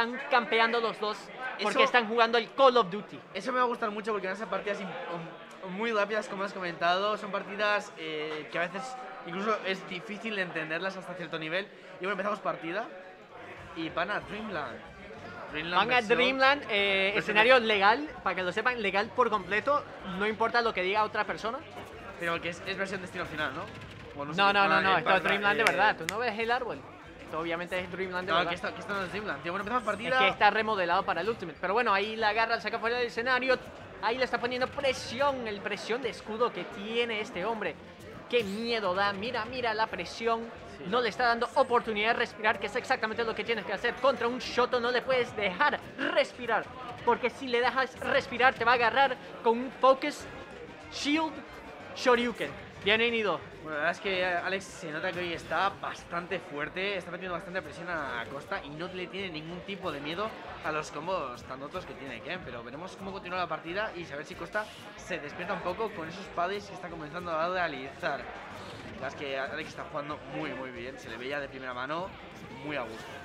están campeando los dos porque Eso- están jugando el Call of Duty. Eso me va a gustar mucho porque van a ser partidas muy rápidas, como has comentado. Son partidas eh, que a veces incluso es difícil entenderlas hasta cierto nivel. Y bueno, empezamos partida y van a Dreamland. Dreamland Van a Dreamland, eh, escenario legal, para que lo sepan, legal por completo, no importa lo que diga otra persona. Pero que es, es versión destino final, ¿no? O sé No, no, no, ah, no, eh, esto es Dreamland de eh, verdad, tú no ves el árbol. Esto obviamente es Dreamland de No, verdad. que esto, que esto no es Dreamland, tío. Bueno, empezamos partida. Es que está remodelado para el Ultimate. Pero bueno, ahí la agarra, la saca fuera del escenario. Ahí le está poniendo presión, el presión de escudo que tiene este hombre. Qué miedo da. Mira, mira la presión. Sí. No le está dando oportunidad de respirar, que es exactamente lo que tienes que hacer. Contra un Shoto no le puedes dejar respirar. Porque si le dejas respirar, te va a agarrar con un Focus Shield Shoryuken. Bienvenido. Bueno, la verdad es que Alex se nota que hoy está bastante fuerte, está metiendo bastante presión a Costa y no le tiene ningún tipo de miedo a los combos tan otros que tiene Ken. Pero veremos cómo continúa la partida y saber si Costa se despierta un poco con esos padres que está comenzando a realizar. La verdad es que Alex está jugando muy muy bien, se le veía de primera mano muy a gusto.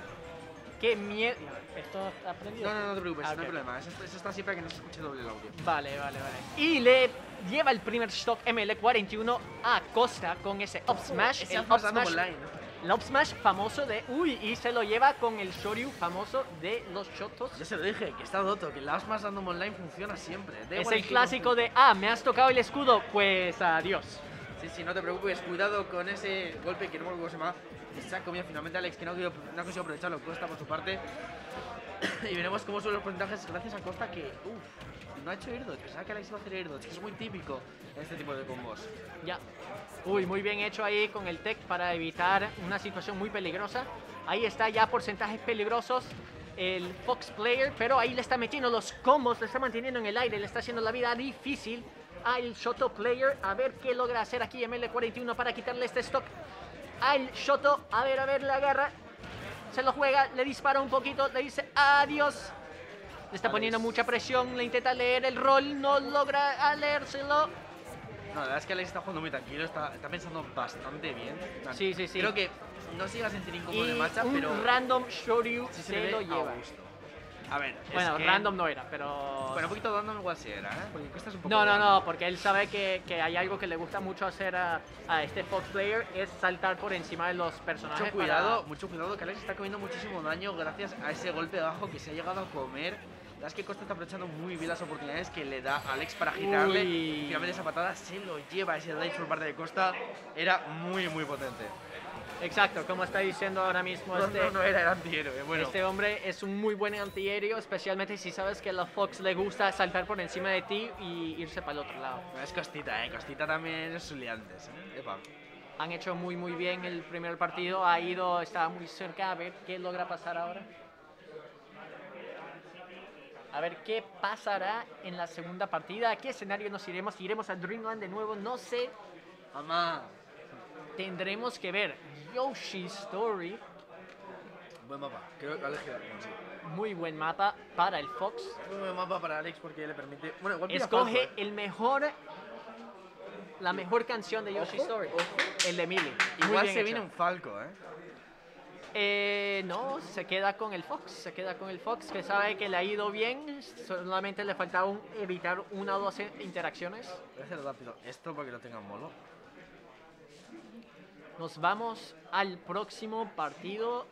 Qué miedo. ¿Esto ha aprendido? No, no, no te preocupes, Ah, no hay problema, eso, eso está siempre que no se escuche doble el audio. Vale, vale, vale. Y le lleva el primer stock ML41 a Costa con ese up smash. El up up smash smash, online. el up smash famoso de. Uy, y se lo lleva con el Shoryu famoso de los Shotos. Ya se lo dije, que está roto, que el Asmas Random Online funciona siempre. Es el clásico de. Ah, me has tocado el escudo. Pues adiós. Sí, sí, no te preocupes, cuidado con ese golpe que no me acuerdo cómo se llama. Que Se ha comido finalmente Alex, que no ha, querido- no ha conseguido aprovecharlo, Costa por su parte. y veremos cómo son los porcentajes gracias a Costa que, uff, no ha hecho airdodge. Pensaba que Alex iba a hacer airdodge, que es muy típico en este tipo de combos. Ya. Uy, muy bien hecho ahí con el tech para evitar una situación muy peligrosa. Ahí está ya porcentajes peligrosos el Fox Player, pero ahí le está metiendo los combos, le está manteniendo en el aire, le está haciendo la vida difícil al Shoto Player. A ver qué logra hacer aquí ML41 para quitarle este stock al Shoto. A ver, a ver, le agarra, se lo juega, le dispara un poquito, le dice adiós. Le está poniendo mucha presión, le intenta leer el rol, no logra leérselo. No, la verdad es que Alex está jugando muy tranquilo, está, está pensando bastante bien. Sí, sí, sí. Creo que no se iba a sentir incómodo Y de marcha, un pero random Shoryu sí se, lo lleva. gusto. A ver, Bueno, que- random no era, pero... Bueno, un poquito random igual sí era, ¿eh? Porque es un poco no, no, random. no, porque él sabe que, que hay algo que le gusta mucho hacer a, a este Fox Player, es saltar por encima de los personajes. Mucho para- cuidado, mucho cuidado, que Alex está comiendo muchísimo daño gracias a ese golpe de abajo que se ha llegado a comer. La es que Costa está aprovechando muy bien las oportunidades que le da Alex para agitarle. Uy. Y finalmente esa patada se lo lleva, ese rage por parte de Costa era muy, muy potente. Exacto, como está diciendo ahora mismo No, este, no, no era el antihéroe, bueno. este hombre, es un muy buen antiaéreo, especialmente si sabes que a la Fox le gusta saltar por encima de ti y irse para el otro lado. Es Costita, eh. Costita también es Zuliantes, eh. Epa. Han hecho muy muy bien el primer partido, ha ido, estaba muy cerca, a ver qué logra pasar ahora. A ver qué pasará en la segunda partida, a qué escenario nos iremos, iremos a Dreamland de nuevo, no sé, Mamá. Tendremos que ver. Yoshi Story, Buen mapa, creo que Alex queda bien, sí. muy buen mapa para el Fox. Muy buen mapa para Alex porque le permite. Bueno, igual pilla Escoge eh. el mejor, la mejor canción de Yoshi Ojo, Story, ojo. el de Millie. Igual se viene un Falco, eh. Eh, no, se queda con el Fox, se queda con el Fox, que sabe que le ha ido bien, solamente le faltaba un- evitar una o dos interacciones. Voy a hacer rápido esto para que lo tengan molo. Nos vamos al próximo partido,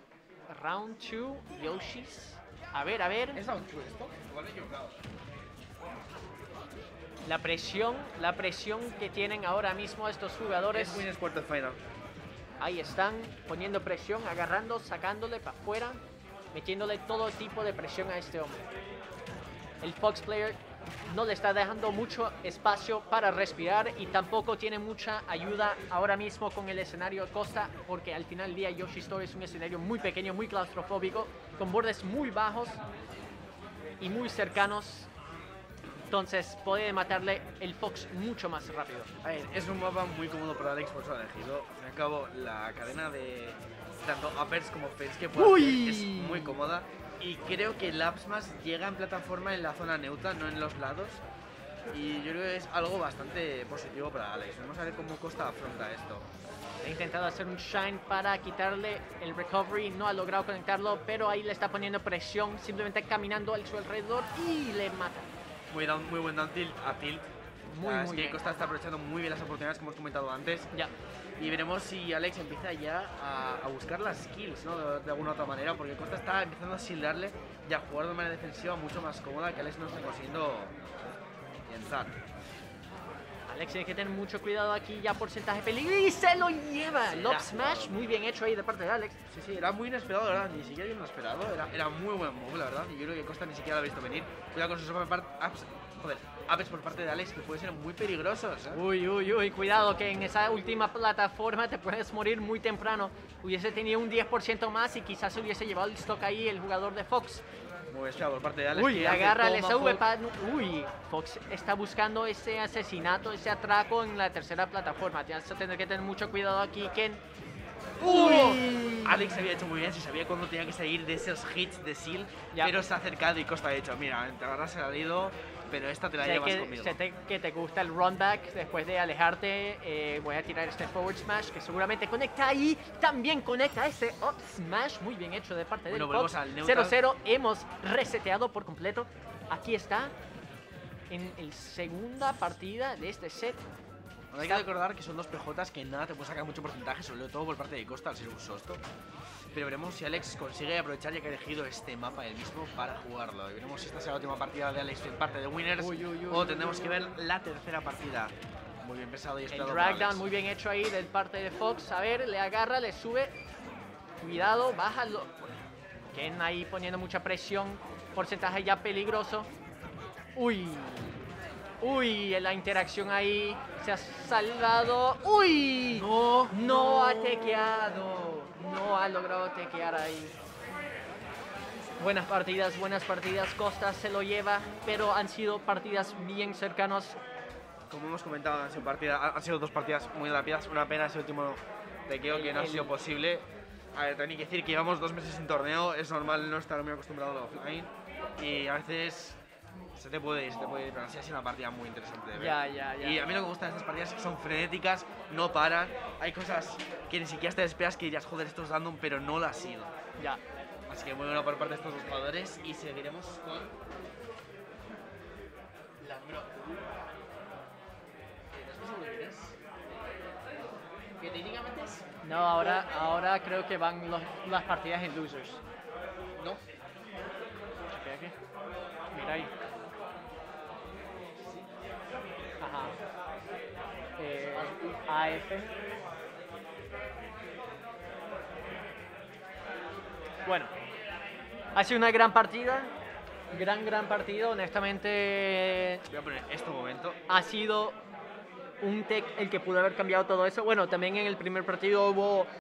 Round 2, Yoshis. A ver, a ver, ¿Es esto? Igual he la presión, la presión que tienen ahora mismo estos jugadores. Es Winners Quarter Final. Ahí están poniendo presión, agarrando, sacándole para afuera, metiéndole todo tipo de presión a este hombre. El Fox Player no le está dejando mucho espacio para respirar y tampoco tiene mucha ayuda ahora mismo con el escenario Costa, porque al final del día Yoshi Story es un escenario muy pequeño, muy claustrofóbico, con bordes muy bajos y muy cercanos. Entonces puede matarle el Fox mucho más rápido. A ver, es un mapa muy cómodo para Alex, por ha elegido. Al cabo, la cadena de tanto uppers como fails que puede hacer es muy cómoda. Y creo que el llega en plataforma en la zona neutra, no en los lados. Y yo creo que es algo bastante positivo para Alex. Vamos a ver cómo Costa afronta esto. Ha intentado hacer un shine para quitarle el recovery, no ha logrado conectarlo, pero ahí le está poniendo presión, simplemente caminando a su alrededor y le mata. Muy, down- muy buen down tilt a tilt. Muy, Así muy que bien. Costa está aprovechando muy bien las oportunidades que hemos comentado antes. Ya, Y veremos si Alex empieza ya a, a buscar las skills, ¿no? De, de alguna otra manera, porque Costa está empezando a sildarle y a jugar de manera defensiva mucho más cómoda que Alex no está consiguiendo pensar. Alex tiene que tener mucho cuidado aquí, ya porcentaje de peligro y se lo lleva. La Lob smash, muy bien hecho ahí de parte de Alex. Sí, sí, era muy inesperado, ¿verdad? Ni siquiera yo me lo esperado. Era, era muy buen move, la verdad. Y yo creo que Costa ni siquiera lo ha visto venir. Cuidado con sus ups, joder, por parte de Alex, que pueden ser muy peligrosos, ¿eh? Uy, uy, uy, cuidado que en esa última plataforma te puedes morir muy temprano. Hubiese tenido un 10% más y quizás se hubiese llevado el stock ahí el jugador de Fox. Muy esperado por parte de Alex. Uy, agarra el. SV. Uy, Fox está buscando ese asesinato, ese atraco en la tercera plataforma. Tienes que tener que tener mucho cuidado aquí, Ken. Uy. Alex había hecho muy bien, si sabía cuándo tenía que salir de esos hits de Seal, Ya. pero se ha acercado y Costa ha dicho, mira, te habrás salido, pero esta te la Sé llevas que, conmigo. sé te- que te gusta el run back después de alejarte. eh, voy a tirar este forward smash que seguramente conecta ahí. También conecta ese up smash. Muy bien hecho de parte Bueno, del neutral. 0-0. Hemos reseteado por completo. Aquí está. En la segunda partida de este set. Hay que recordar que son dos PJs que nada te puede sacar mucho porcentaje, sobre todo por parte de Costa al ser un sosto. Pero veremos si Alex consigue aprovechar ya que ha elegido este mapa él mismo para jugarlo. Y veremos si esta será la última partida de Alex en parte de Winners Uy, uy, uy, o tendremos que ver la tercera partida. Muy bien pesado y El esperado por drag Alex. down muy bien hecho ahí del parte de Fox. A ver, le agarra, le sube. Cuidado, bájalo. Ken ahí poniendo mucha presión. Porcentaje ya peligroso. Uy. Uy, la interacción ahí se ha salvado. Uy. No, No ha tequeado. No ha logrado tequear ahí. Buenas partidas, buenas partidas. Costa se lo lleva, pero han sido partidas bien cercanos. Como hemos comentado, han sido, partida- han sido dos partidas muy rápidas. Una pena ese último tequeo que no ha El- sido el- posible. A ver, hay que decir que llevamos dos meses sin torneo. Es normal no estar muy acostumbrado al offline. Y a veces se te puede ir, se te puede ir. Pero sí ha sido una partida muy interesante de ver. Ya, ya, ya. Y a mí lo que me gusta de estas partidas es que son frenéticas, no paran. Hay cosas que ni siquiera te esperas que dirías, joder, esto es random, pero no lo ha sido. Ya. Así que muy bueno por parte de estos dos jugadores. Y seguiremos con. La número. ¿Que técnicamente es? No, ahora, ahora creo que van los- las partidas en losers. No. Chequea aquí. Mira ahí. Ajá. Eh, AF. Bueno, ha sido una gran partida. Gran, gran partido. Honestamente, Voy a poner este momento. ha sido un tech el que pudo haber cambiado todo eso. Bueno, también en el primer partido hubo